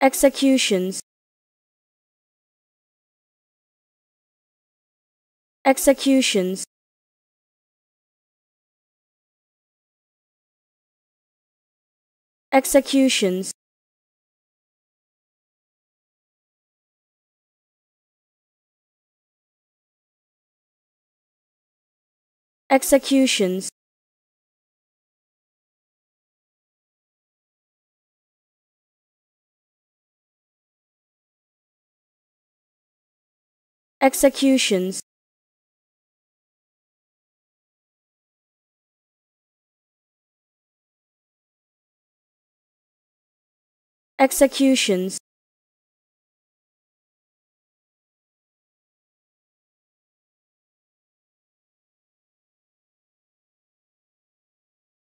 executions. Executions. Executions. Executions executions. Executions